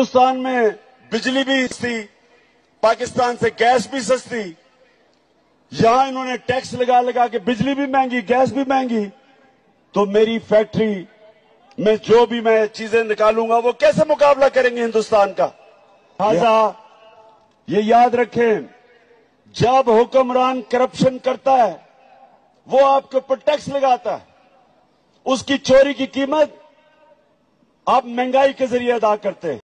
हिंदुस्तान में बिजली भी सस्ती, पाकिस्तान से गैस भी सस्ती। यहाँ इन्होंने टैक्स लगा लगा के बिजली भी महँगी, गैस भी महँगी। तो मेरी फैक्ट्री में जो भी मैं चीज़ें निकालूँगा, वो कैसे मुकाबला करेंगे हिंदुस्तान का? लिहाजा ये याद रखें, जब हुक्मरान करप्शन करता है, वो आपके ऊपर टैक्स लगाता है। उसकी चोरी की कीमत आप महँगाई के ज़रिए अदा करते हैं।